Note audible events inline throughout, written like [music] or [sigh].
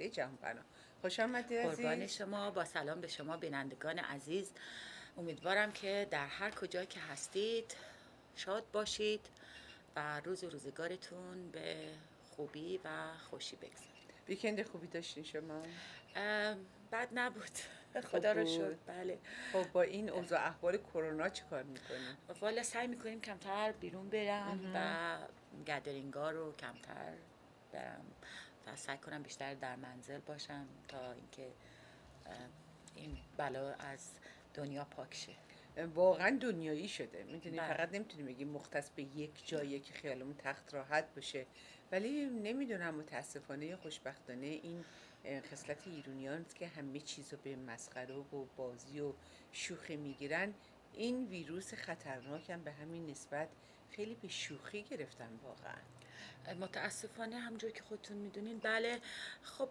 مجله جهان پناه خوش آمدید قربان شما. با سلام به شما بینندگان عزیز. امیدوارم که در هر کجا که هستید شاد باشید و روز و روزگارتون به خوبی و خوشی بگذارید ویکند خوبی داشتین شما؟ بد نبود. خدا رو شد بله. خب با این اوضاع احوال کرونا چی کار می‌کنیم والا سعی می‌کنیم کمتر بیرون برم و گدرینگا رو کمتر برم. سعی کنم بیشتر در منزل باشم تا اینکه این بلا از دنیا پاک شه. واقعا دنیایی شده. می‌دونی بله. فقط نمی‌تونیم بگیم مختص به یک جایی که خیالمون تخت راحت باشه. ولی نمی‌دونم متاسفانه خوشبختانه این خصلت ایرونیان که همه چیز رو به مسخره و بازی و شوخی می‌گیرن این ویروس خطرناک هم به همین نسبت خیلی به شوخی گرفتن واقعا. متاسفانه همجور که خودتون می‌دونین. بله خب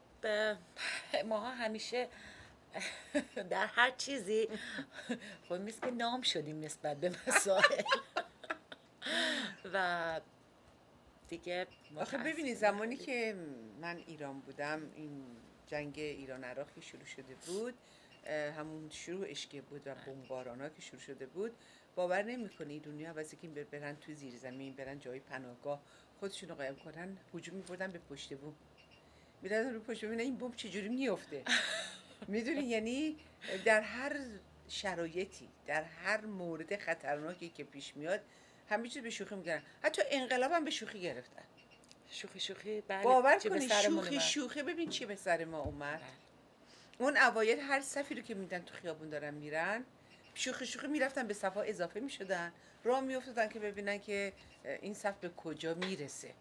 ماها همیشه [laughs] در هر چیزی [laughs] خب میست که نام شدیم نسبت به مسائل. [laughs] و دیگه آخه ببینید زمانی که من ایران بودم این جنگ ایران عراق که شروع شده بود همون شروعش که بود و بمباران که شروع شده بود باور نمی‌کنه ایرانی ها واسه که برن توی زیر زمین برن جای پناهگاه خودشون رو قایم کنن هجوم میبردن به پشت بوم. میرن رو پشت بوم این بوم چجوری میفته [laughs] می‌دونی؟ یعنی در هر شرایطی در هر مورد خطرناکی که پیش میاد همه چیز به شوخی می‌گیرن. حتی انقلاب هم به شوخی گرفتن. شوخی شوخی بله باور کنید شوخی شوخی. ببین چی به سر ما اومد. بله. اون اوایل هر صفی رو که میدن تو خیابون دارن میرن شوخی شوخی می‌رفتن به صفا اضافه می‌شدن. راه میافتادن که ببینن که این صف به کجا می‌رسه.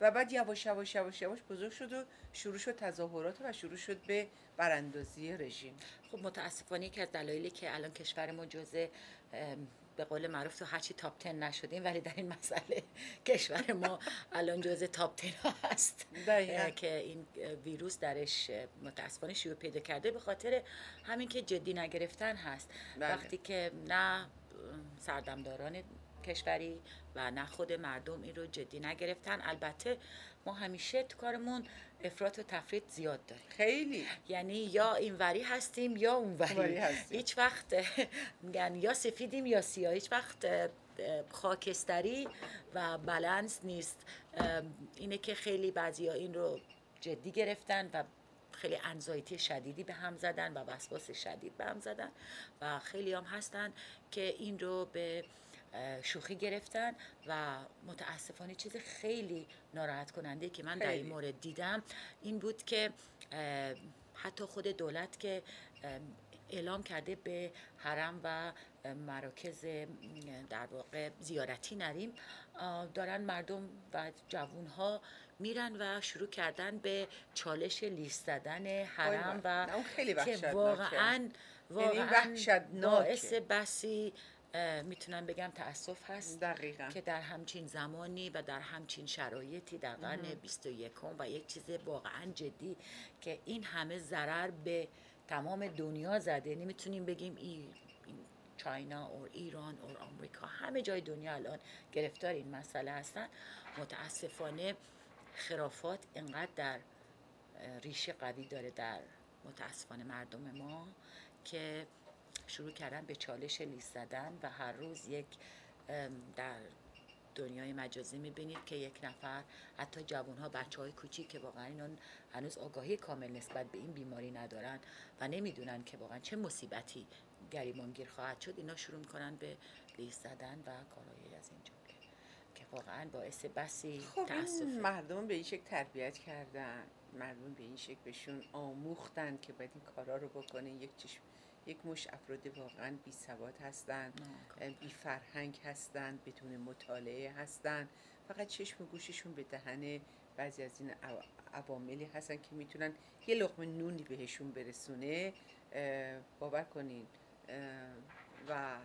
و بعد یواش یواش یواش یواش بزرگ شد و شروع شد تظاهرات و شروع شد به براندازی رژیم. خب متاسفانه از دلایلی که الان کشور ما جزء به قول معروف تو هرچی تاپ تن نشدیم ولی در این مسئله کشور ما الان جزء تاپ تن هست. که این ویروس درش متاسفانه شیوع پیدا کرده به خاطر همین که جدی نگرفتن هست. بله. وقتی که نه سردمداران کشوری و نه خود مردم این رو جدی نگرفتن. البته ما همیشه تو کارمون افراط و تفرید زیاد داریم. خیلی. یعنی یا اینوری هستیم یا اونوری. هستیم. هیچ وقت [laughs] یعنی یا سفیدیم یا سیاه. هیچ وقت خاکستری و بلنس نیست. اینه که خیلی بعضی ها این رو جدی گرفتن و خیلی انزایتی شدیدی به هم زدن و وسواس شدید به هم زدن و خیلی هم هستن که این رو به شوخی گرفتن و متاسفانه چیز خیلی ناراحت کننده که من در این مورد دیدم این بود که حتی خود دولت که اعلام کرده به حرم و مراکز در واقع زیارتی نریم دارن مردم و جوون ها میرن و شروع کردن به چالش لیست زدن حرم و خیلی که واقعا یعنی واقعا باعث بسی می‌تونم بگم تاسف هست دقیقا. که در همچین زمانی و در همچین شرایطی در قرن 21 و یک چیز واقعا جدی که این همه ضرر به تمام دنیا زده. نمی‌تونیم بگیم ای چاینا اور ایران اور آمریکا همه جای دنیا الان گرفتار این مسئله هستن. متاسفانه خرافات اینقدر در ریشه قوی داره در متاسفانه مردم ما که شروع کردن به چالش لیست زدن و هر روز یک در دنیای مجازی می‌بینید که یک نفر حتی جوان ها بچه های کوچیک که واقعا اینا هنوز آگاهی کامل نسبت به این بیماری ندارن و نمی‌دونن که واقعا چه مصیبتی گریبانگیر خواهد شد اینا شروع می‌کنن به لیست زدن و کارهایی از این جمله که واقعا باعث بسی خب این مردم به این شکل تربیت کردن مردم به این شکل بهشون آموختن که باید این کارا رو بکنن یک چشم یک مش افراد واقعا بی سواد هستند بی فرهنگ هستند بدون مطالعه هستند. فقط چشم و گوششون به دهن بعضی از این عواملی هستن که می‌تونن یه لقمه نونی بهشون برسونه. باور کنین. و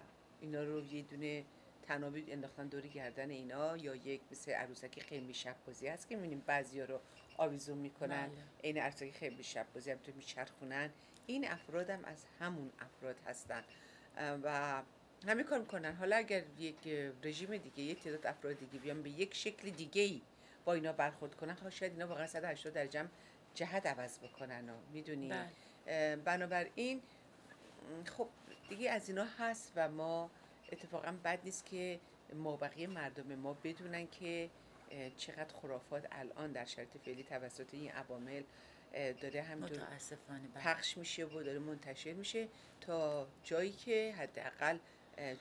اینا رو یه دونه تنابید انداختن دور گردن اینا یا یک مثل عروسک خیلی شب بازی هست که می‌بینیم بعضی ها رو آویزون می‌کنن. بله. این عروسک خیلی شب بازی هم تو میچرخونن. این افراد هم از همون افراد هستن. و همه کار می‌کنن. حالا اگر یک رژیم دیگه یک تعداد افراد دیگه بیان به یک شکل دیگه ای با اینا برخورد کنن خب شاید اینا واقعا 180 درجه جهت عوض بکنن و می‌دونی؟ بله. بنابراین خب دیگه از اینا هست و ما اتفاقا بد نیست که ما بقیه مردم ما بدونن که چقدر خرافات الان در شرط فعلی توسط این عوامل داره همینطور بله. پخش میشه و داره منتشر میشه تا جایی که حداقل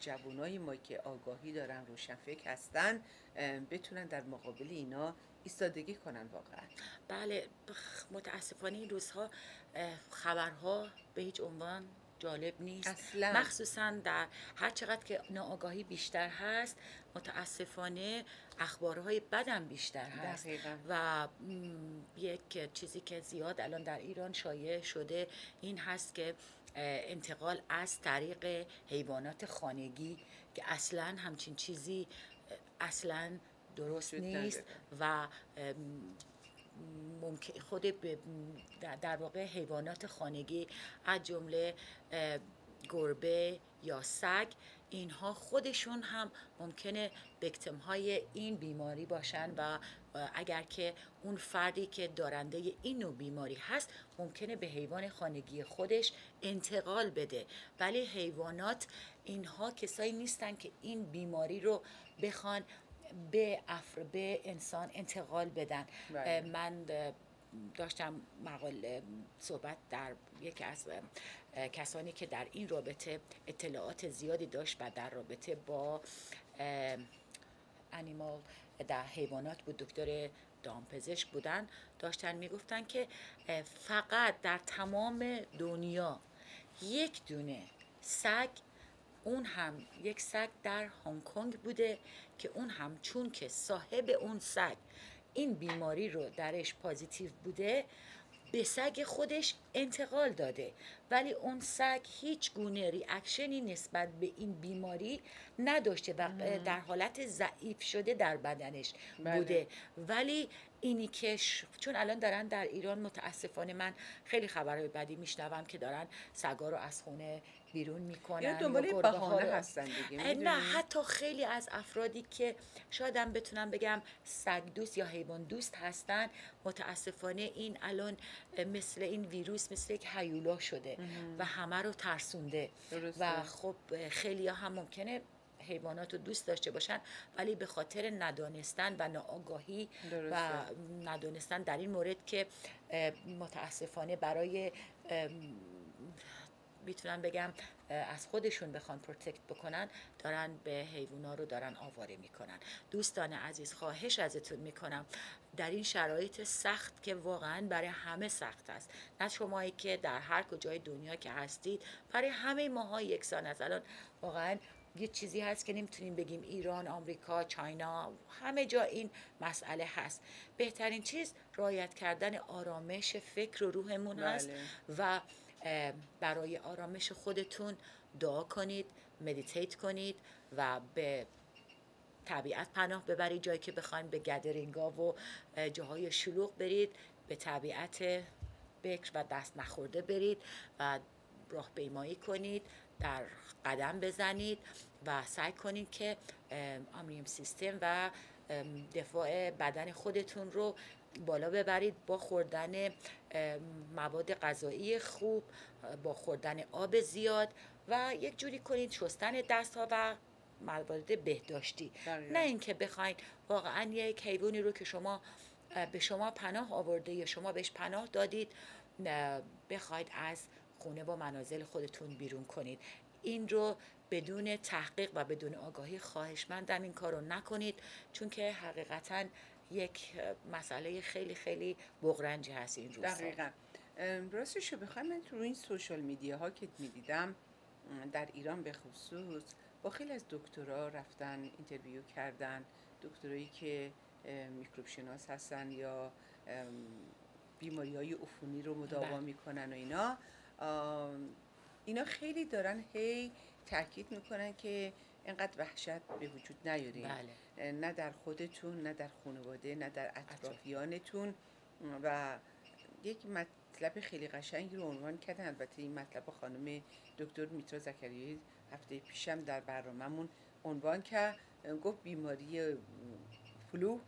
جوانای ما که آگاهی دارن روشنفکر هستن بتونن در مقابل اینا ایستادگی کنن واقعا بله متاسفانه این روزها خبرها به هیچ عنوان جالب نیست اصلا. مخصوصا در هر چقدر که ناآگاهی بیشتر هست متاسفانه اخبارهای بدم بیشتر هست. و یک چیزی که زیاد الان در ایران شایع شده این هست که انتقال از طریق حیوانات خانگی که اصلا همچین چیزی اصلا درست نیست و ممکن خود در واقع حیوانات خانگی از جمله گربه یا سگ اینها خودشون هم ممکنه بکتم های این بیماری باشن و اگر که اون فردی که دارنده این نوع بیماری هست ممکنه به حیوان خانگی خودش انتقال بده ولی حیوانات اینها کسایی نیستن که این بیماری رو بخوان به افر به انسان انتقال بدن بله. من داشتم مقاله صحبت در یکی از کسانی که در این رابطه اطلاعات زیادی داشت و در رابطه با انیمال در حیوانات بود دکتر دامپزشک بودن داشتن می‌گفتن که فقط در تمام دنیا یک دونه سگ اون هم یک سگ در هنگ کنگ بوده که اون هم چون که صاحب اون سگ این بیماری رو درش پازیتیو بوده به سگ خودش انتقال داده ولی اون سگ هیچ گونه ریاکشنی نسبت به این بیماری نداشته و در حالت ضعیف شده در بدنش بله. بوده. ولی اینی که چون الان دارن در ایران متاسفانه من خیلی خبرهای بدی میشنوم که دارن سگا رو از خونه بیرون می‌کنن یا دنبال بهانه هستن دیگه نه حتی خیلی از افرادی که شایدم بتونم بگم سگ دوست یا حیوان دوست هستن متاسفانه این الان مثل این ویروس مثل یک هیولا شده. و همه رو ترسونده. و خب خیلی هم ممکنه حیوانات رو دوست داشته باشن ولی به خاطر ندانستن و ناآگاهی و ندانستن در این مورد که متاسفانه برای می‌تونم بگم از خودشون بخوان پروتکت بکنن دارن به حیوونا رو دارن آواره می‌کنن. دوستان عزیز خواهش ازتون می‌کنم. در این شرایط سخت که واقعا برای همه سخت است. نه شمایی که در هر کجای دنیا که هستید برای همه ماها یکسان است. الان واقعا یه چیزی هست که نمی‌تونیم بگیم ایران، آمریکا، چاینا همه جا این مسئله هست. بهترین چیز رایت کردن آرامش فکر و روحمون هست بله. و برای آرامش خودتون دعا کنید مدیتیت کنید و به طبیعت پناه ببرید. جایی که بخواین به گدرینگا و جاهای شلوغ برید به طبیعت بکر و دست نخورده برید و راه بیمایی کنید در قدم بزنید و سعی کنید که آمریم سیستم و دفاع بدن خودتون رو بالا ببرید با خوردن مواد غذایی خوب با خوردن آب زیاد و یک جوری کنید شستن دست ها و مواد بهداشتی. نه اینکه بخواید واقعا یک حیوانی رو که شما به شما پناه آورده یا شما بهش پناه دادید بخواید از خونه و منازل خودتون بیرون کنید. این رو بدون تحقیق و بدون آگاهی خواهشمندم این کار رو نکنید چون که حقیقتا یک مسئله خیلی خیلی بغرنجی هست این روزا. دقیقا. راستش رو بخوایم من تو این social media ها که می‌دیدم در ایران به خصوص با خیلی از دکترها رفتن interview کردن. دکترایی که میکروب شناس هستن یا بیماری های عفونی رو مداوا بله. می‌کنن و اینا. اینا خیلی دارن هی تاکید می‌کنن که اینقدر وحشت به وجود نیارین بله. نه در خودتون نه در خانواده نه در اطرافیانتون و یک مطلب خیلی قشنگی رو عنوان کردن البته این مطلب خانم دکتر میترا زکریایی هفته پیشم در برنامهمون عنوان کرد گفت بیماری فلو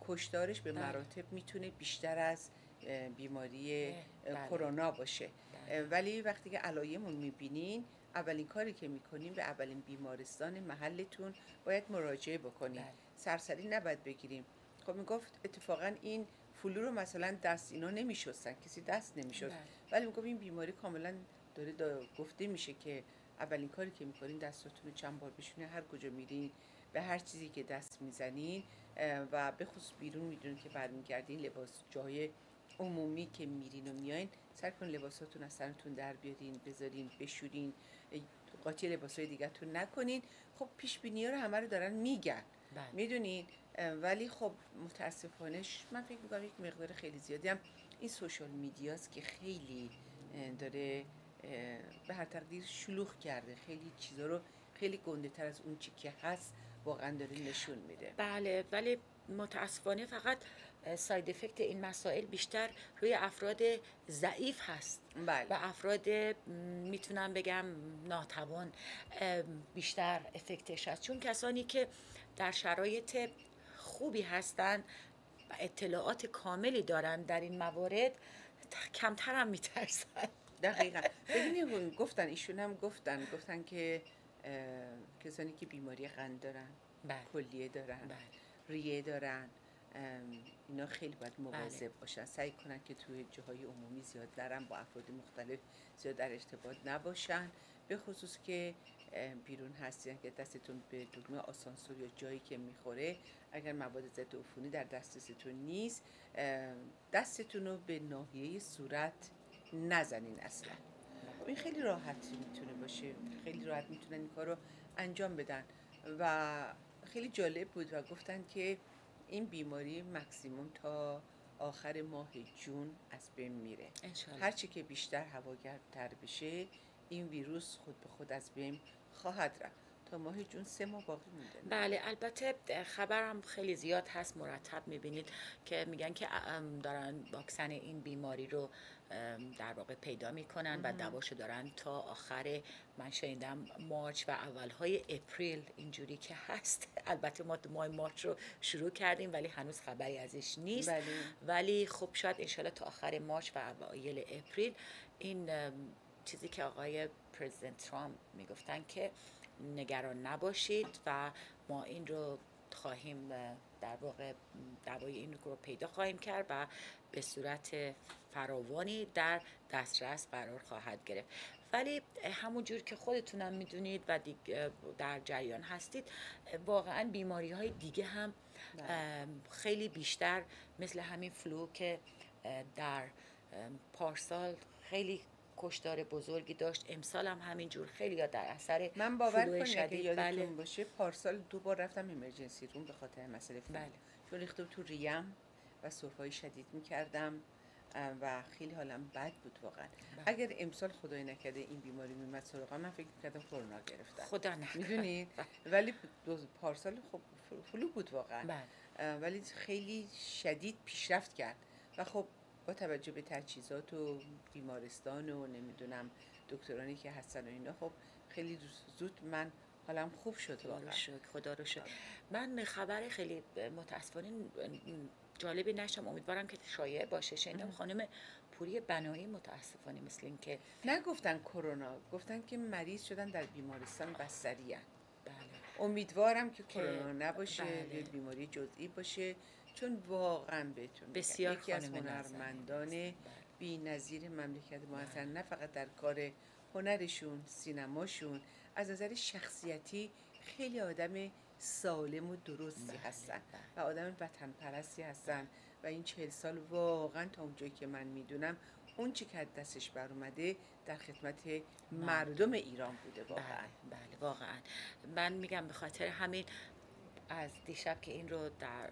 کشدارش به بله. مراتب می‌تونه بیشتر از بیماری بله. کرونا باشه بله. ولی وقتی که علایمون می‌بینین اولین کاری که می‌کنین به اولین بیمارستان محلتون باید مراجعه بکنین بله. سرسری نباید بگیریم خب می‌گفت اتفاقا این فلو رو مثلا دست اینا نمیشستن کسی دست نمیشست بله. ولی می‌گفت این بیماری کاملا داره دا گفته میشه که اولین کاری که می‌کنین دستاتون رو چند بار بشونین هر کجا میرین به هر چیزی که دست می‌زنین و به خصوص بیرون می‌دونین که برمیگردین لباس جای عمومی که میرین و میاین سر کن لباساتون از سرتون در بیارین بذارین بشورین قاطی لباسای دیگهتون نکنین. خب پیش بینی رو همه رو دارن میگن. بله. می‌دونین ولی خب متاسفانه من فکر می‌کنم یک مقدار خیلی زیادی هم این سوشال میدیاست که خیلی داره به هر تقدیر شلوغ کرده. خیلی چیزا رو خیلی گنده تر از اون چی که هست واقعا داره نشون میده. بله ولی متاسفانه فقط ساید افکت این مسائل بیشتر روی افراد ضعیف هست. بله. و افراد می‌تونم بگم ناتوان بیشتر افکتش هست. چون کسانی که در شرایط خوبی هستن و اطلاعات کاملی دارن در این موارد کمتر هم میترسن. دقیقا. [laughs] ببینید گفتن ایشون هم گفتن گفتن که کسانی که بیماری قند دارن بله. کلیه دارن. بله. ریه دارن. اینا خیلی باید مواظب باشن. سعی کنن که توی جاهای عمومی زیاد نرن با افراد مختلف زیاد در ارتباط نباشن. به خصوص که بیرون هستین که دستتون به دگمه آسانسور یا جایی که می‌خوره اگر مواد ضد عفونی در دسترستون نیست دستتون رو به ناحیه صورت نزنین اصلا. خب این خیلی راحت می‌تونه باشه. خیلی راحت می‌تونن این کار رو انجام بدن. و خیلی جالب بود و گفتن که این بیماری مکسیموم تا آخر ماه جون از بین میره. هرچی که بیشتر هوا گرمتر بشه این ویروس خود به خود از بین خواهد رفت. تا ماه جون سه ماه باقی مونده. بله البته خبرم خیلی زیاد هست مرتب می‌بینید که میگن که دارن واکسن این بیماری رو در واقع پیدا می‌کنن و دواشو دارن تا آخر من شنیدم مارچ و اولهای اپریل اینجوری که هست. [laughs] البته ما ماه مارچ رو شروع کردیم ولی هنوز خبری ازش نیست. بله. ولی خب شاید انشالله تا آخر مارچ و اوایل اپریل این چیزی که آقای پرزیدنت ترامپ می‌گفتن که نگران نباشید و ما این رو خواهیم اه، در واقع دوای این رو پیدا خواهیم کرد و به صورت فراوانی در دسترس قرار خواهد گرفت ولی همون جور که خودتونم می‌دونید و در جریان هستید واقعا بیماری های دیگه هم بله. خیلی بیشتر مثل همین فلو که در پارسال خیلی کشدار بزرگی داشت. امسال هم همینجور خیلی یا در اثر من باور کنید که یادتون بله. باشه پارسال دو بار رفتم emergency room به خاطر مسئله flu بله. چون ریخته بود تو ریه‌م و سرفای شدید می‌کردم و خیلی حالم بد بود واقعا. بله. اگر امسال خدای نکرده این بیماری میومد سراغم من فکر می‌کردم کرونا گرفتم خدا نکنه می‌دونید؟ ولی دو پارسال خب flu بود واقعا. بله. ولی خیلی شدید پیشرفت کرد. و خب با توجه به تجهیزات و بیمارستان و نمی‌دونم دکترانی که هستن و اینا خب خیلی زود من حالم خوب شد خدا رو واقعا. شکر خدا رو شکر. من خبر خیلی متاسفانه جالبی نشم امیدوارم که شایع باشه. شنیدم خانم پوری بنایی متاسفانه مثل این که نگفتن کرونا گفتن که مریض شدن در بیمارستان بستری بله. امیدوارم که کرونا نباشه بله. بیماری جزئی باشه. چون واقعا بهتون بسیار یکی از. هنرمندان. بی نظیر مملکت ما هستن نه فقط در کار هنرشون سینماشون از نظر شخصیتی خیلی آدم سالم و درستی بله، هستن بله. و آدم وطن پرستی هستن و این چهل سال واقعا تا اونجایی که من می‌دونم اون چی که دستش بر اومده در خدمت مردم ایران بوده واقعا بله بله واقعا من میگم به خاطر همین از دیشب که این رو در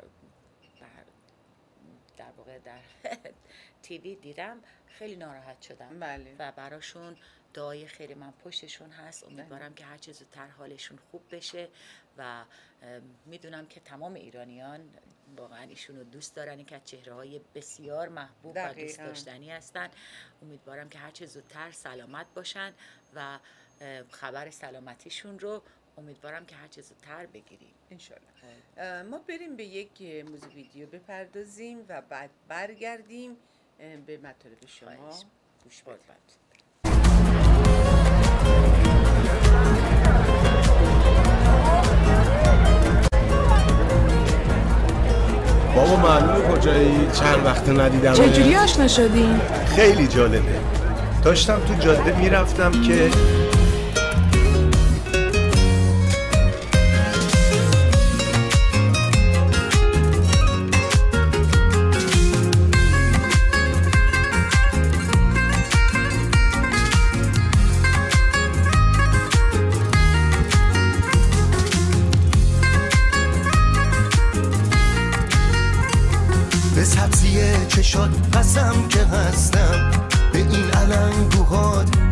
در واقع در [laughs] تیوی دیدم. خیلی ناراحت شدم. بله. و براشون دعای خیر من پشتشون هست. امیدوارم که هر چه زودتر حالشون خوب بشه. و می‌دونم که تمام ایرانیان واقعا ایشون رو دوست دارن. که از چهره های بسیار محبوب و دوست دقیقاً. داشتنی هستن. امیدوارم که هر چه زودتر سلامت باشن و خبر سلامتیشون رو امیدوارم که هر چه زودتر بگیریم. انشالله. ما بریم به یک موزیک ویدیو بپردازیم و بعد برگردیم به مطالب شما. گوش بدیم بابا معلومه کجایی؟ چند وقت ندیدم چجوری آشنا شدین؟ خیلی جالبه. داشتم تو جاده می‌رفتم که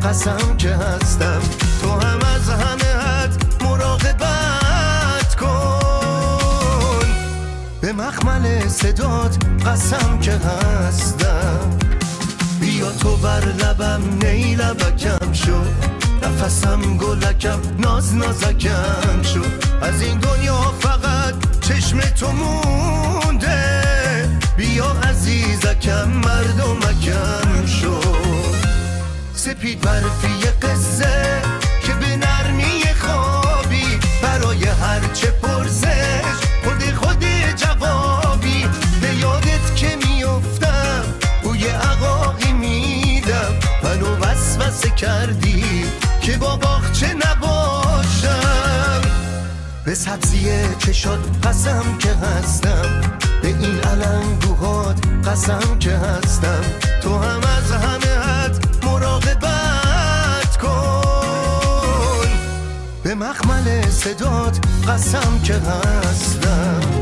قسم که هستم. تو هم از همه حد مراقبت کن. به مخمل صدات قسم که هستم. بیا تو بر لبم نیلبکم شد نفسم گلکم ناز نازکم شد از این دنیا فقط چشم تو مونده. بیا عزیزکم مردمکم شد سپید برفی قصه که به نرمی خوابی برای هرچه پرسش خود خود جوابی. به یادت که میفتم بوی عقاقی میدم. منو وسوسه کردی که با باخچه نباشم. به سبزی چشات قسم که هستم به این علنگوهات قسم که هستم. تو هم از همه حد مراقبت کن. به مخمل صدات قسم که هستم.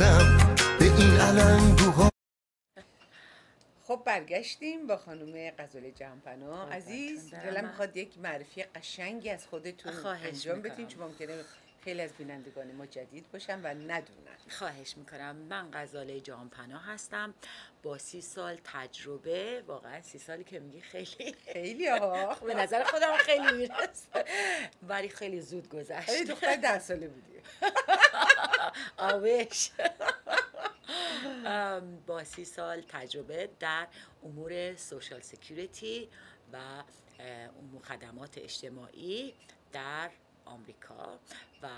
هستم به این علنگوها. خب برگشتیم با خانم غزاله جهانپناه قربانتون عزیز. دلم می‌خواد یک معرفی قشنگی از خودتون انجام. بدین چون ممکنه خیلی از بینندگان ما جدید باشن و ندونن. خواهش می‌کنم. من غزاله جهانپناه هستم. با سی سال تجربه واقعا سی سالی که میگی خیلی. خیلی ها. [laughs] به نظر خودم خیلی می‌رسه. ولی خیلی زود گذشت. خیلی دختر ده ساله بودی. [laughs] [laughs] ام، با سی سال تجربه در امور social security و امور خدمات اجتماعی در آمریکا و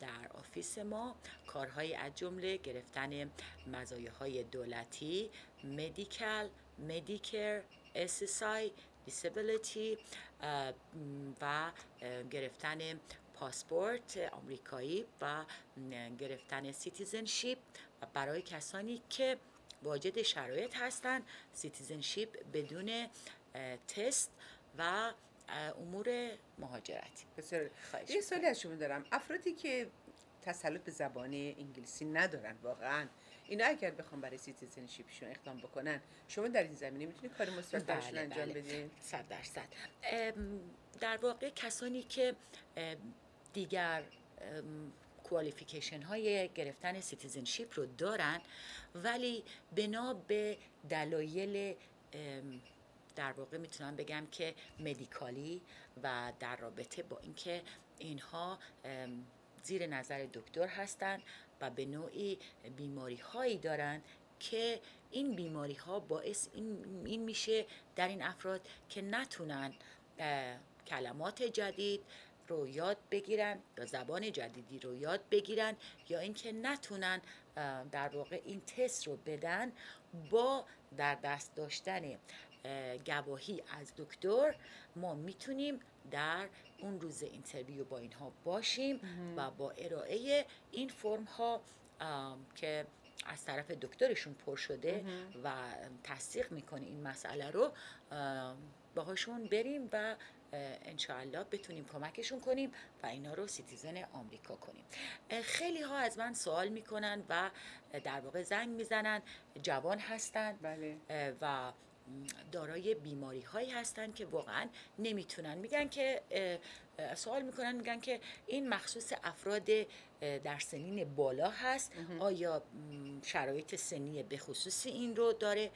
در office ما کارهایی از جمله گرفتن مزایاهای دولتی Medi-Cal Medicare SSI disability و گرفتن پاسپورت آمریکایی و گرفتن citizenship و برای کسانی که واجد شرایط هستند citizenship بدون تست و امور مهاجرتی بسیار یه سوالی از شما دارم. افرادی که تسلط به زبان انگلیسی ندارن واقعا اینا اگر بخوام برای citizenship شون اقدام بکنن شما در این زمینه می‌تونید کار مثبت براشون انجام بدین؟ صد درصد. ام، در واقع کسانی که دیگر qualification های گرفتن citizenship رو دارن ولی بنا به دلایل در واقع می‌تونم بگم که medically و در رابطه با اینکه اینها زیر نظر دکتر هستند و به نوعی بیماری هایی دارن که این بیماری ها باعث این, این میشه در این افراد که نتونن کلمات جدید رو یاد بگیرن یا زبان جدیدی رو یاد بگیرن یا اینکه نتونن در واقع این تست رو بدن با در دست داشتن اه، گواهی از دکتر ما می‌تونیم در اون روز interview با اینها باشیم و با ارائه این فرم ها که از طرف دکترشون پر شده و تصدیق می‌کنه این مسئله رو باهاشون بریم و انشاءالله بتونیم کمکشون کنیم و اینا رو citizen آمریکا کنیم. خیلی ها از من سوال می‌کنن و در واقع زنگ می‌زنن. جوان هستن. بله. و دارای بیماری هایی هستن که واقعا نمی‌تونن. میگن که سوال می‌کنن میگن که این مخصوص افراد در سنین بالا هست. آیا شرایط سنی به خصوص این رو داره؟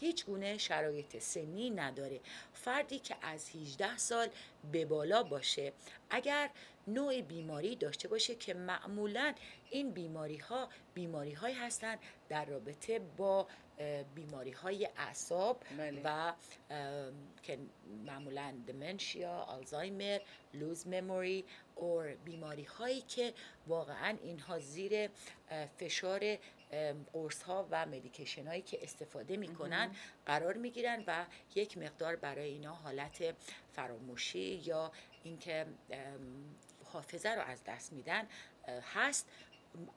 هیچ گونه شرایط سنی نداره فردی که از 18 سال به بالا باشه اگر نوع بیماری داشته باشه که معمولا این بیماری ها بیماری هایی هستند در رابطه با بیماری های اعصاب بله. و که معمولا دمنشیا، آلزایمر، لوز مموری اور بیماری هایی که واقعا اینها زیر فشار قرص ها و مدیکیشن هایی که استفاده می‌کنن قرار می‌گیرن و یک مقدار برای اینا حالت فراموشی یا اینکه حافظه رو از دست میدن هست.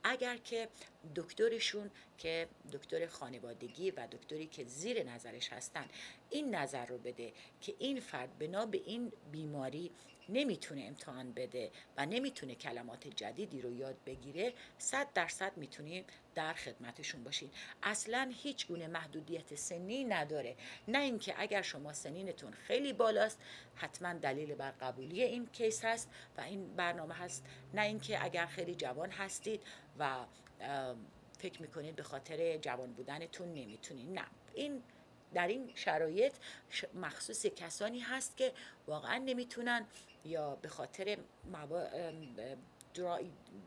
اگر که دکترشون که دکتر خانوادگی و دکتری که زیر نظرش هستن این نظر رو بده که این فرد بنا به این بیماری نمی‌تونه امتحان بده و نمی‌تونه کلمات جدیدی رو یاد بگیره صد درصد می‌تونیم در خدمتشون باشین. اصلا هیچ گونه محدودیت سنی نداره. نه اینکه اگر شما سنینتون خیلی بالاست حتما دلیل بر قبولی این کیس هست و این برنامه هست. نه اینکه اگر خیلی جوان هستید و فکر می‌کنید به خاطر جوان بودنتون نمی‌تونید نه. این در این شرایط مخصوص کسانی هست که واقعا نمی‌تونن یا به خاطر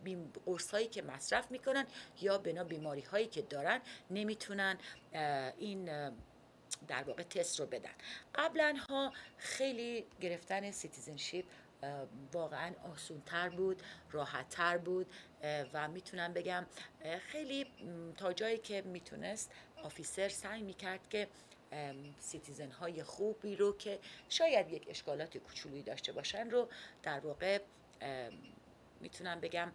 بیم- قرصهایی که مصرف می‌کنن یا بنا بیماری هایی که دارن نمی‌تونن این در واقع تست رو بدن. قبلا ها خیلی گرفتن citizenship واقعا آسون تر بود راحت تر بود و می‌تونم بگم خیلی تا جایی که می‌تونست officer سعی می‌کرد که citizen های خوبی رو که شاید یک اشکالات کوچولویی داشته باشن رو در واقع می‌تونم بگم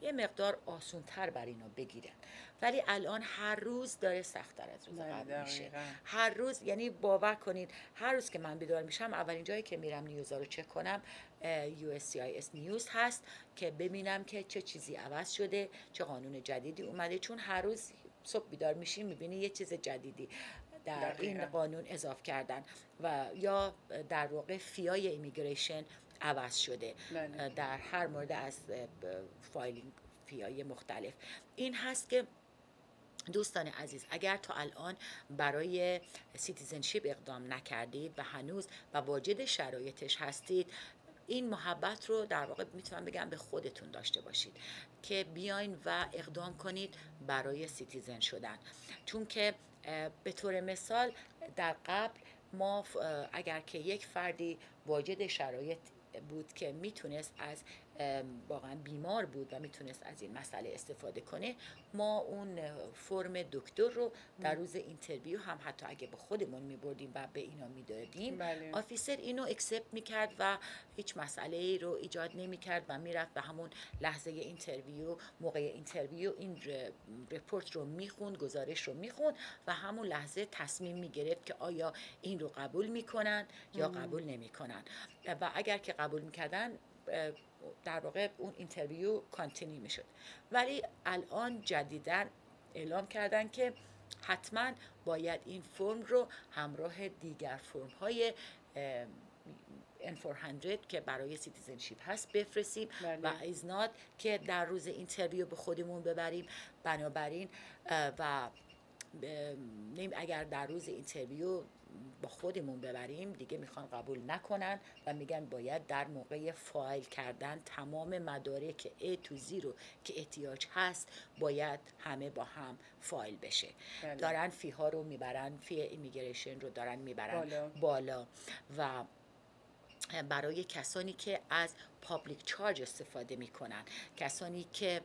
یه مقدار آسون تر بر اینا بگیرن. ولی الان هر روز داره سختتر از روز قبل میشه. هر روز یعنی باور کنید هر روز که من بیدار میشم اولین جایی که میرم news ا رو چک کنم USCIS news هست که ببینم که چه چیزی عوض شده چه قانون جدیدی اومده. چون هر روز صبح بیدار میشی می‌بینی یه چیز جدیدی. در این. قانون اضاف کردن و یا در واقع fee های immigration عوض شده بله. در هر مورد از filing fee های مختلف این هست که دوستان عزیز اگر تا الان برای citizenship اقدام نکردید و هنوز و واجد شرایطش هستید این محبت رو در واقع می‌تونم بگم به خودتون داشته باشید که بیاین و اقدام کنید برای citizen شدن چون که به طور مثال در قبل ما اگر که یک فردی واجد شرایط بود که می‌تونست از واقعا بیمار بود و می‌تونست از این مسئله استفاده کنه ما اون فرم دکتر رو در روز interview هم حتی اگه به خودمون میبردیم و به اینا می‌دادیم بله. officer اینو accept می‌کرد و هیچ مسئله ای رو ایجاد نمی‌کرد و می‌رفت به همون لحظه interview موقع interview این report رو می‌خوند گزارش رو می‌خوند و همون لحظه تصمیم می‌گرفت که آیا این رو قبول می‌کنن یا قبول نمی‌کنن و اگر که قبول می‌کردن در واقع اون interview continue می‌شد ولی الان جدیدن اعلام کردن که حتما باید این فرم رو همراه دیگر فرم های N400 که برای citizenship هست بفرستیم بله. و is not که در روز interview به خودمون ببریم بنابراین و اگر در روز interview با خودمون ببریم دیگه می‌خوان قبول نکنن و میگن باید در موقع فایل کردن تمام مدارک A to Z رو که احتیاج هست باید همه با هم فایل بشه بله. دارن fee ها رو می‌برن fee immigration رو دارن می‌برن بالا. بالا و برای کسانی که از public charge استفاده می‌کنن. کسانی که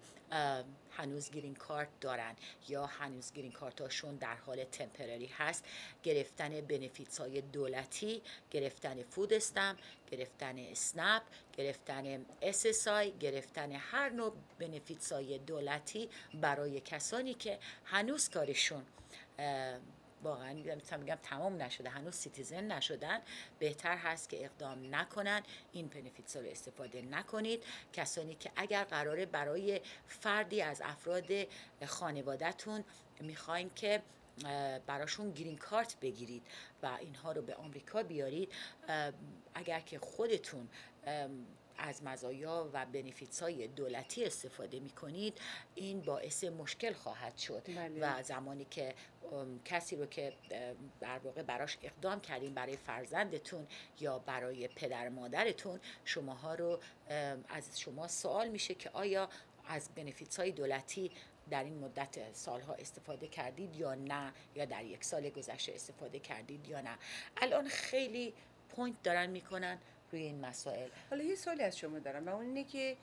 هنوز green card دارن یا هنوز green card هاشون در حال temporary هست. گرفتن benefits های دولتی گرفتن food stamp گرفتن SNAP گرفتن SSI گرفتن هر نوع benefits های دولتی برای کسانی که هنوز کارشون واقعا می‌تونم بگم تمام نشده هنوز citizen نشدن. بهتر هست که اقدام نکنن. این benefits رو استفاده نکنید. کسانی که اگر قراره برای فردی از افراد خانوادهتون می‌خواین که براشون green card بگیرید و اینها رو به آمریکا بیارید اگر که خودتون از مزایا و بنفیتس های دولتی استفاده می کنید این باعث مشکل خواهد شد بله. و زمانی که کسی رو که در واقع براش اقدام کردیم برای فرزندتون یا برای پدر مادرتون شماها رو از شما سوال میشه که آیا از بنفیتس های دولتی در این مدت سالها استفاده کردید یا نه یا در یک سال گذشته استفاده کردید یا نه الان خیلی point دارن می‌کنن روی این مسائل. حالا یه سوالی از شما دارم و اون اینه که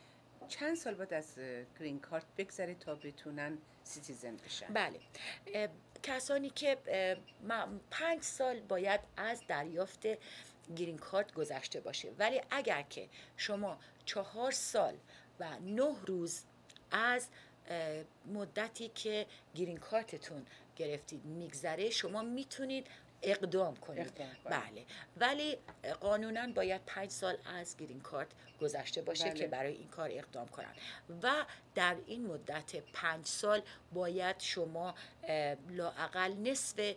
چند سال بعد از green card بگذره تا بتونن citizen بشن؟ بله. کسانی که پنج سال باید از دریافت green card گذشته باشه. ولی اگر که شما چهار سال و نه روز از مدتی که گرین کارتتون گرفتید میگذره شما می‌تونید اقدام کنید. بله. ولی قانونا باید پنج سال از گرین کارت گذشته باشه بله. که برای این کار اقدام کنن. و در این مدت پنج سال باید شما لاقل نصف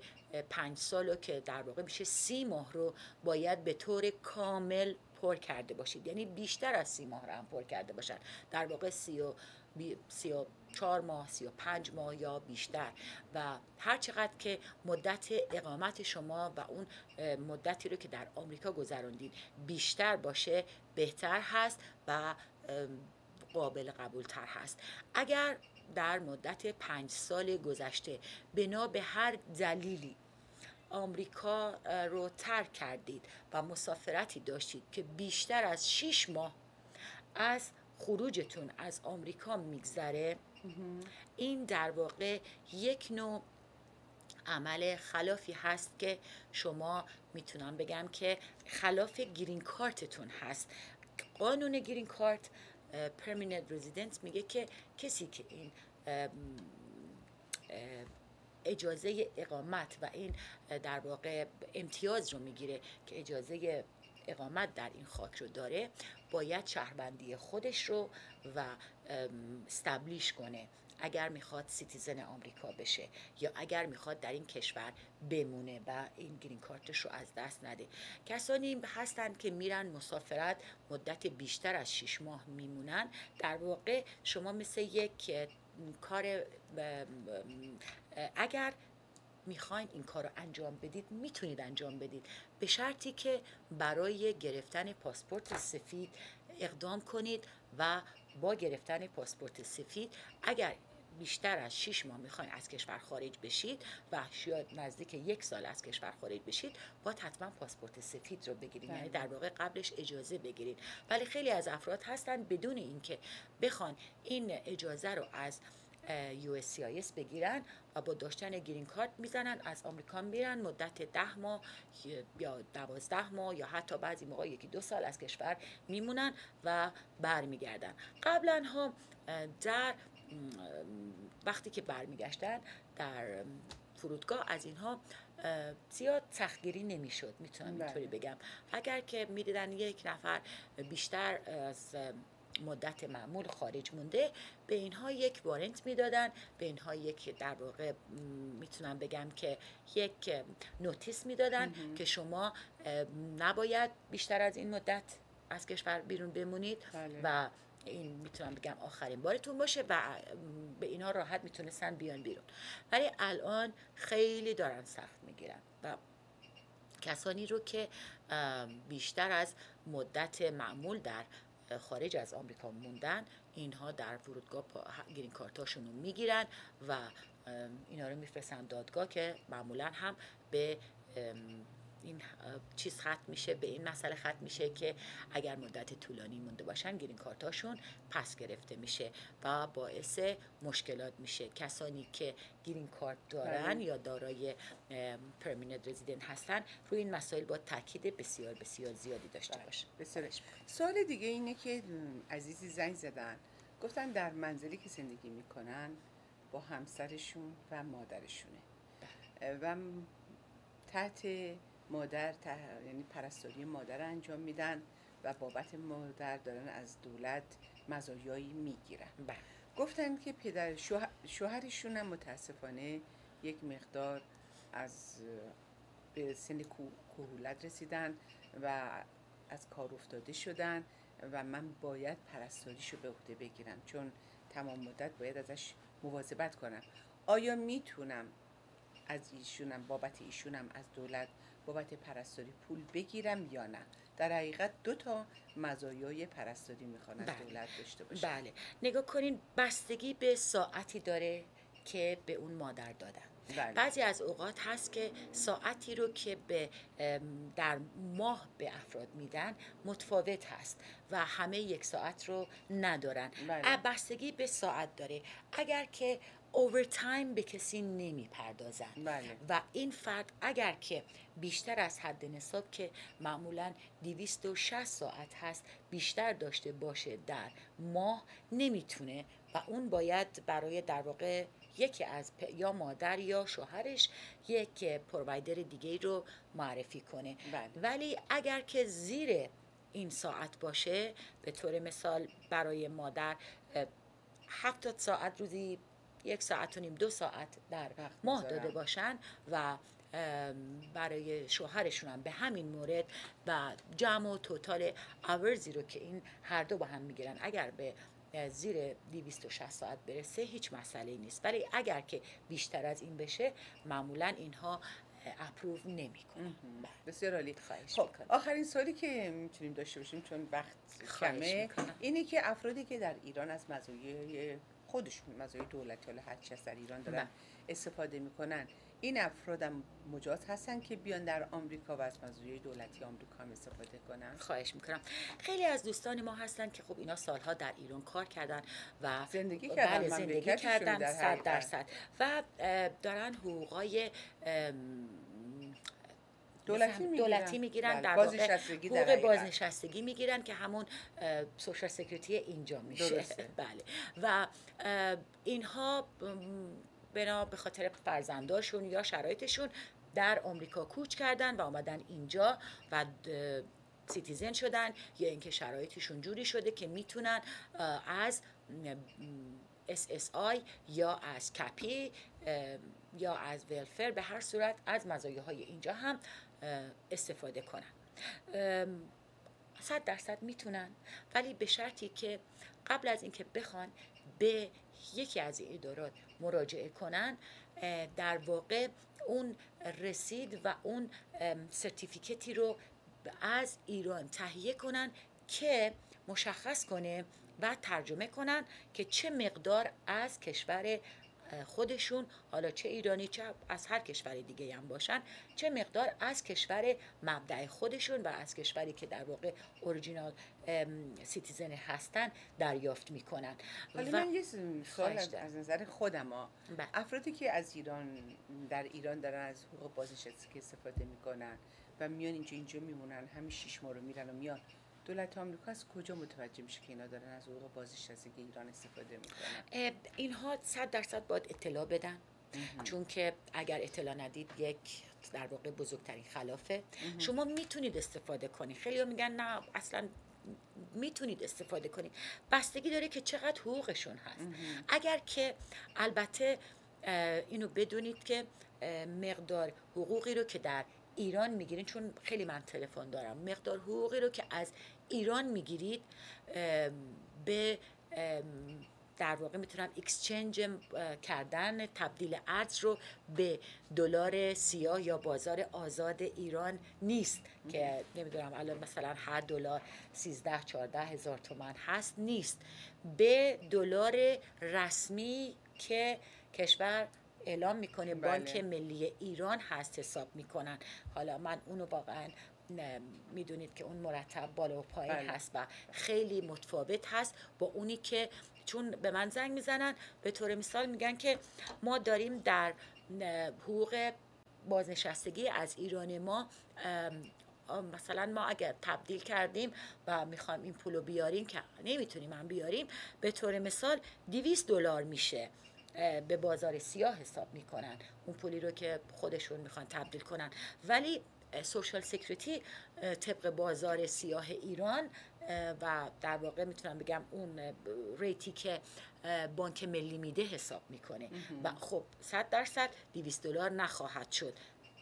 پنج سال رو که در واقع میشه سی ماه رو باید به طور کامل پر کرده باشید. یعنی بیشتر از سی ماه رو هم پر کرده باشد در واقع سی و, سی و چهار ماه سی و پنج ماه یا بیشتر. و هر چقدر که مدت اقامت شما و اون مدتی رو که در آمریکا گذراندید بیشتر باشه بهتر هست و قابل قبول تر هست. اگر در مدت پنج سال گذشته بنا به هر دلیلی آمریکا رو ترک کردید و مسافرتی داشتید که بیشتر از 6 ماه از خروجتون از آمریکا میگذره این در واقع یک نوع عمل خلافی هست که شما می‌تونم بگم که خلاف گرین کارتتون هست. قانون گرین کارت پرمیننت رزیدنت میگه که کسی که این اجازه اقامت و این در واقع امتیاز رو می‌گیره که اجازه اقامت در این خاک رو داره باید شهروندی خودش رو و establish کنه. اگر می‌خواد citizen آمریکا بشه یا اگر می‌خواد در این کشور بمونه و این green card ش رو از دست نده. کسانی هستند که میرن مسافرت مدت بیشتر از شش ماه میمونن. در واقع شما مثل یک کار اگر می‌خواین این کار رو انجام بدید می‌تونید انجام بدید. به شرطی که برای گرفتن پاسپورت سفید اقدام کنید و با گرفتن پاسپورت سفید اگر بیشتر از 6 ماه می‌خواین از کشور خارج بشید و شاید نزدیک یک سال از کشور خارج بشید با حتما پاسپورت سفید رو بگیرید. یعنی در واقع قبلش اجازه بگیرید. ولی خیلی از افراد هستن بدون اینکه بخوان این اجازه رو از USCIS بگیرن و با داشتن گرین کارت می‌زنن. از آمریکا میرن مدت ده ماه یا دوازده ماه یا حتی بعضی موقع یکی دو سال از کشور میمونن و برمیگردن. قبلا ها در وقتی که برمیگشتن در فرودگاه از اینها زیاد سختگیری نمی‌شد. می‌تونم اینطوری بگم. اگر که می‌دیدن یک نفر بیشتر از مدت معمول خارج مونده به اینها یک وارنت می‌دادن به اینها یک در واقع می‌تونم بگم که یک نوتیس می‌دادن که شما نباید بیشتر از این مدت از کشور بیرون بمونید بله. و این می‌تونم بگم آخرین بارتون باشه و به اینا راحت می‌تونستن بیان بیرون ولی الان خیلی دارن سخت می‌گیرن و کسانی رو که بیشتر از مدت معمول در خارج از آمریکا موندن اینها در فرودگاه گرین کارتاشون رو می‌گیرن و اینا رو میفرستن دادگاه که معمولا هم به این چیز ختم میشه به این مسئله ختم میشه که اگر مدت طولانی مونده باشن گرین کارتاشون پس گرفته میشه و باعث مشکلات میشه. کسانی که گرین کارت دارن بله. یا دارای پرمیننت رزیدنت هستن روی این مسائل با تاکید بسیار بسیار زیادی داشته باشه بسیار. سوال دیگه اینه که عزیزی زنگ زدن. گفتن در منزلی که زندگی می‌کنن با همسرشون و مادرشونه. و تحت مادر یعنی پرستاری مادر انجام میدن و بابت مادر دارن از دولت مزایایی می‌گیرن بله. گفتن که پدر شوهر- شوهرشون هم متاسفانه یک مقدار از به سن کهولت رسیدن و از کار افتاده شدن و من باید پرستاریشو به عهده بگیرم چون تمام مدت باید ازش مواظبت کنم آیا می‌تونم از ایشونم بابت ایشونم از دولت بابت پرستاری پول بگیرم یا نه در حقیقت دو تا مزایای پرستاری می‌خوان بله. دولت داشته باشه بله نگاه کنین بستگی به ساعتی داره که به اون مادر دادن بله. بعضی از اوقات هست که ساعتی رو که به در ماه به افراد میدن متفاوت هست و همه یک ساعت رو ندارن بله. بستگی به ساعت داره اگر که اوورتایم به کسی نمی‌پردازن بله. و این فرد اگر که بیشتر از حد نصاب که معمولا 260 ساعت هست بیشتر داشته باشه در ماه نمی‌تونه و اون باید برای در واقع یکی از پ- یا مادر یا شوهرش یک پرووایدر دیگه رو معرفی کنه بله. ولی اگر که زیر این ساعت باشه به طور مثال برای مادر اه، هفتاد ساعت روزی یک ساعت و نیم دو ساعت در وقت ماه. داده باشن و برای شوهرشون هم به همین مورد و جمع و توتال اورزی رو که این هر دو با هم می‌گیرن اگر به زیر 260 ساعت برسه هیچ مسئله نیست ولی اگر که بیشتر از این بشه معمولا اینها اپروو نمی‌کنن بسیار عالی خواهش خب می‌کنم. آخرین سوالی که می‌تونیم داشته باشیم چون وقت کمه. اینه که افرادی که در ایران از مزایای خودشون مزایای دولتی حالا هر هست در ایران دارن بله. استفاده می‌کنن این افراد هم مجاز هستن که بیان در آمریکا و از مزایای دولتی آمریکا هم استفاده کنن خواهش می‌کنم خیلی از دوستان ما هستن که خب اینا سالها در ایران کار کردن و زندگی کردن، بله زندگی کردن در صد حقیقت. درصد و دارن حقوقای دولتی می‌گیرن. دولتی می‌گیرن بله، در بازنشستگی حقوق. بازنشستگی می‌گیرن که همون social security اینجا میشه درسته. [laughs] بله و اینها بنا به خاطر فرزنداشون یا شرایطشون در آمریکا کوچ کردن و آمدن اینجا و citizen شدن یا اینکه شرایطشون جوری شده که می‌تونن از SSI یا از CAPI یا از welfare به هر صورت از مزایاهای اینجا هم استفاده کنن. صد درصد می‌تونن ولی به شرطی که قبل از اینکه بخوان به یکی از این ادارات مراجعه کنن در واقع اون رسید و اون سرتیفیکتی رو از ایران تهیه کنن که مشخص کنه و ترجمه کنن که چه مقدار از کشور خودشون حالا چه ایرانی چه از هر کشور دیگه هم باشن چه مقدار از کشور مبدأ خودشون و از کشوری که در واقع original citizen هستن دریافت می‌کنن. حالا من یه سوال از, نظر خودم ها بله. افرادی که از ایران در ایران دارن از حقوق بازنشستگی استفاده می‌کنن و میان اینجا اینجا میمونن همین شیش ماه رو میرن و میان دولت آمریکا از کجا متوجه میشه که اینا دارن از حقوق بازنشستگی ایران استفاده می‌کنن؟ اینها صد درصد باید اطلاع بدن. چون که اگر اطلاع ندید یک در واقع بزرگترین خلافه. شما می‌تونید استفاده کنید. خیلی میگن نه اصلا می‌تونید استفاده کنید. بستگی داره که چقدر حقوقشون هست. اگر که البته اینو بدونید که مقدار حقوقی رو که در ایران می‌گیرین چون خیلی من تلفن دارم مقدار حقوقی رو که از ایران می‌گیرید به در واقع می‌تونم اکسچنج کردن تبدیل ارز رو به دلار سیاه یا بازار آزاد ایران نیست که نمی‌دونم الان مثلا هر دلار 13 14 هزار تومن هست نیست به دلار رسمی که کشور اعلام می‌کنه بله. بانک ملی ایران هست حساب می‌کنن حالا من اونو واقعا می‌دونید که اون مرتب بالا و پایین بله. هست و خیلی متفاوت هست با اونی که چون به من زنگ می‌زنن به طور مثال میگن که ما داریم در حقوق بازنشستگی از ایران ما مثلا ما اگر تبدیل کردیم و می‌خوایم این پولو بیاریم که نمی‌تونیم هم بیاریم به طور مثال 200 دلار میشه به بازار سیاه حساب می‌کنن اون پولی رو که خودشون می‌خوان تبدیل کنن ولی سوشال سکریتی طبق بازار سیاه ایران و در واقع می‌تونم بگم اون ریتی که بانک ملی میده حساب می‌کنه. و خب 100 درصد 200 دلار نخواهد شد.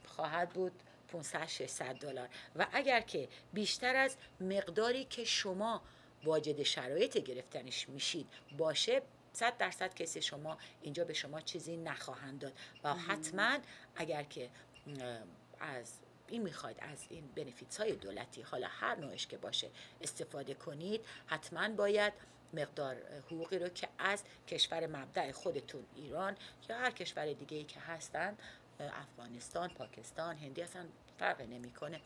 خواهد بود 500 600 دلار. و اگر که بیشتر از مقداری که شما واجد شرایط گرفتنش میشید باشه صد درصد کسی شما اینجا به شما چیزی نخواهند داد. و حتما اگر که از این می‌خواید از این بنفیتس های دولتی حالا هر نوعش که باشه استفاده کنید حتما باید مقدار حقوقی رو که از کشور مبدع خودتون ایران یا هر کشور دیگه ای که هستن افغانستان پاکستان هندی اصلا فرق نمی‌کنه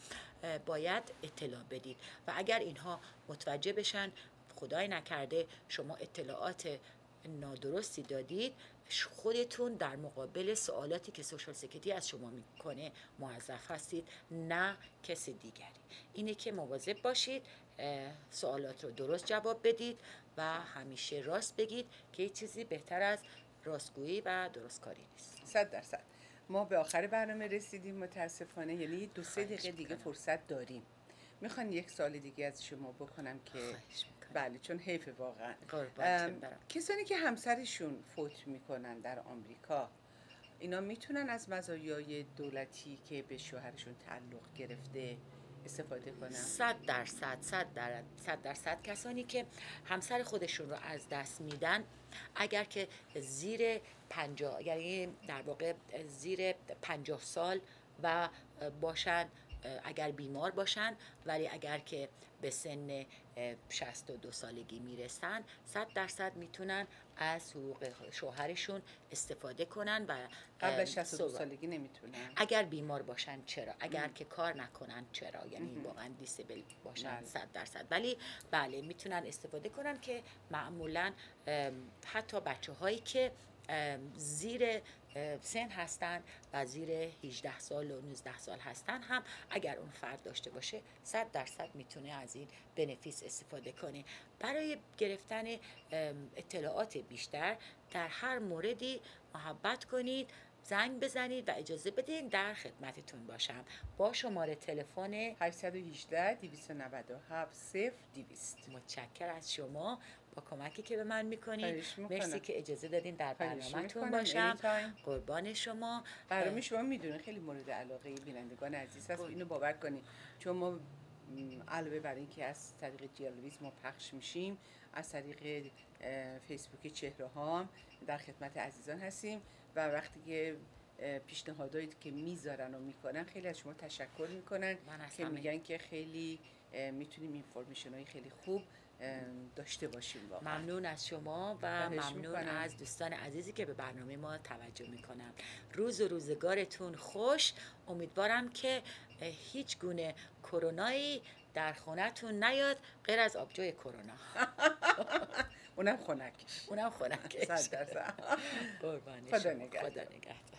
باید اطلاع بدید. و اگر اینها متوجه بشن خدای نکرده شما اطلاعات نادرستی دادید خودتون در مقابل سوالاتی که سوشال سکیتی از شما می‌کنه موظف هستید نه کسی دیگری. اینه که مواظب باشید سوالات رو درست جواب بدید و همیشه راست بگید که هیچ چیزی بهتر از راستگویی و درستکاری نیست. صد درصد. ما به آخر برنامه رسیدیم. متاسفانه یعنی دو سه دقیقه دیگه. فرصت داریم. می‌خوان یک سال دیگه از شما بکنم که. بله چون حیف واقعا. کسانی که همسرشون فوت می‌کنن در آمریکا اینا می‌تونن از مزایای دولتی که به شوهرشون تعلق گرفته استفاده کنن صد درصد صد در صد درصد کسانی که همسر خودشون رو از دست میدن اگر که زیر پنجاه یعنی در واقع زیر پنجاه سال و باشن اگر بیمار باشن ولی اگر که به سن 62 سالگی می‌رسن. صد درصد می‌تونن از حقوق شوهرشون استفاده کنن و قبل از 62 صحبت- سالگی نمی‌تونن. اگر بیمار باشن چرا؟ اگر که کار نکنن چرا؟ یعنی واقعا دیسیبل باشن بله. صد درصد. ولی بله می‌تونن استفاده کنن که معمولا ام، حتی بچه هایی که ام، زیر سن هستن و زیر 18 سال و 19 سال هستن هم اگر اون فرد داشته باشه 100 درصد می‌تونه از این بنفیس استفاده کنه. برای گرفتن اطلاعات بیشتر در هر موردی محبت کنید زنگ بزنید و اجازه بدین در خدمتتون باشم. با شماره تلفن 818 297 0 200 متشکر از شما. با کمکی که به من می‌کنم. مرسی که اجازه دادین در برنامهتون. باشم. قربان شما برنامه شما می‌دونه خیلی مورد علاقه بینندگان عزیز هست خب. اینو باور کنید چون ما علاوه بر اینکه از طریق جیالویز ما پخش میشیم از طریق فیسبوک چهره ها در خدمت عزیزان هستیم و وقتی که پیشنهادایی که می‌ذارن و می‌کنن خیلی از شما تشکر می‌کنن که میگن که خیلی می‌تونیم اینفورمیشن های خیلی خوب داشته باشیم واقعا. ممنون از شما و ممنون می‌کنم. از دوستان عزیزی که به برنامه ما توجه می‌کنم روز و روزگارتون خوش. امیدوارم که هیچ گونه کرونایی در خونتون نیاد غیر از آبجوی کرونا. [laughs] اونم خنکش. اونم. نگهدار. خدا نگهدار.